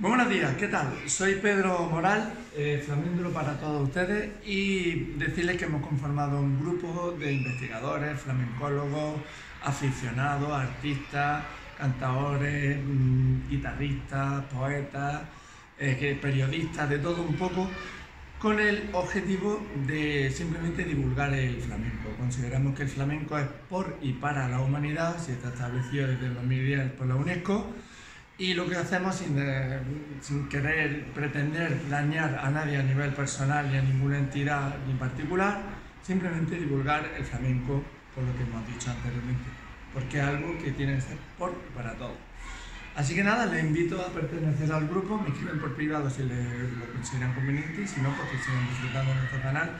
Buenos días, ¿qué tal? Soy Pedro Moral, eh, para todos ustedes y decirles que hemos conformado un grupo de investigadores, flamencólogos, aficionados, artistas, cantadores, mm, guitarristas, poetas, eh, periodistas, de todo un poco, con el objetivo de simplemente divulgar el flamenco. Consideramos que el flamenco es por y para la humanidad, si está establecido desde el 2010 por la UNESCO, y lo que hacemos sin, sin, querer pretender dañar a nadie a nivel personal ni a ninguna entidad en particular, simplemente divulgar el flamenco por lo que hemos dicho anteriormente, porque es algo que tiene que ser por para todos. Así que nada, les invito a pertenecer al grupo, me escriben por privado si les, lo consideran conveniente, y si no, porque pues sigan disfrutando de nuestro canal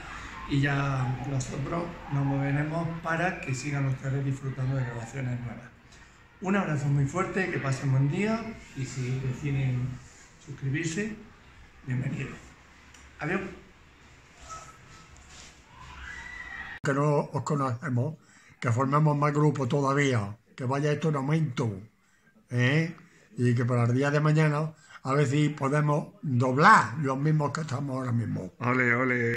y ya nosotros nos moveremos para que sigan ustedes disfrutando de grabaciones nuevas. Un abrazo muy fuerte, que pasen buen día y si deciden suscribirse, bienvenidos. Adiós. Que no os conocemos, que formemos más grupos todavía, que vaya esto en aumento, ¿eh? y que para el día de mañana a ver si podemos doblar los mismos que estamos ahora mismo. Ole, ole.